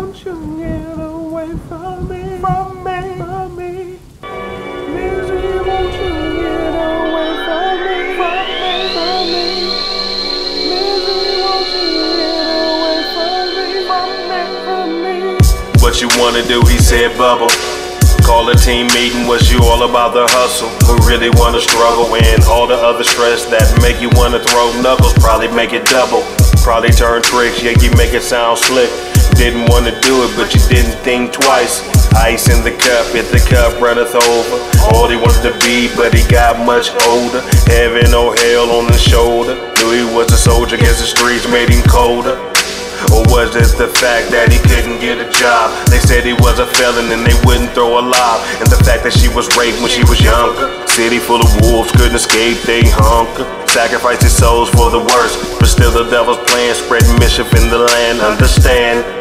Don't you get away from me? From me. From me. Misery, won't you get away from me? From me. From me. Misery, won't you get away from me? From me. From me. What you wanna do? He said, bubble. Call a team meeting, was you all about the hustle? Who really wanna struggle and all the other stress that make you wanna throw knuckles? Probably make it double, probably turn tricks, yeah, you make it sound slick. Didn't wanna do it, but you didn't think twice. Ice in the cup, if the cup runneth over. All he wanted to be, but he got much older. Heaven or hell on his shoulder. Knew he was a soldier, guess the streets made him colder. Or was it the fact that he couldn't get a job? They said he was a felon and they wouldn't throw a lob. And the fact that she was raped when she was younger. City full of wolves, couldn't escape, they hunker. Sacrificed his souls for the worst. But still the devil's plan, spreading mischief in the land. Understand?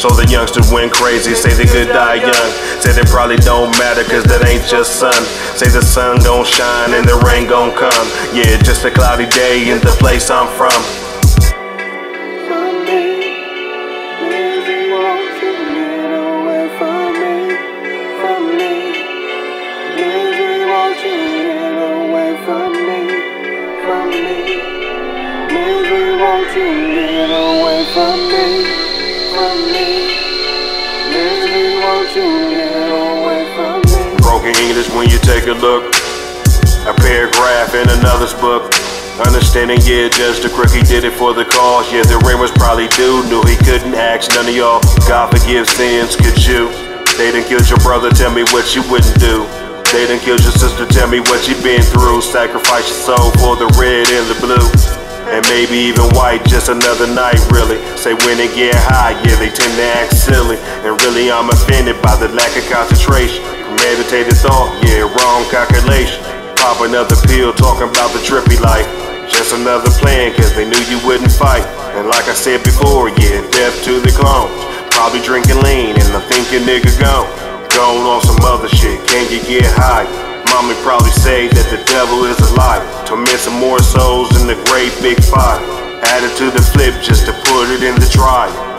So the youngsters went crazy, say they could die young. Say they probably don't matter, cause that ain't just sun. Say the sun gon' shine and the rain gon' come. Yeah, just a cloudy day in the place I'm from. from me? Misery, won't you get away from me? Broken English when you take a look. A paragraph in another's book. Understanding, yeah, just a crook, he did it for the cause. Yeah, the ring was probably due. Knew he couldn't ask none of y'all. God forgive sins, could you? They done killed your brother, tell me what you wouldn't do. They done killed your sister, tell me what you been through. Sacrifice your soul for the red maybe even white, just another night, really. Say when they get high, yeah, they tend to act silly. And really, I'm offended by the lack of concentration. Premeditated thought, yeah, wrong calculation. Pop another pill, talking about the trippy life. Just another plan, cause they knew you wouldn't fight. And like I said before, yeah, death to the clones. Probably drinking lean, and I'm thinking nigga gone. Gone on some other shit, can you get high? Mommy probably say that the devil is a. Torment some more souls in the great big fire. Add it to the flip just to put it in the dryer.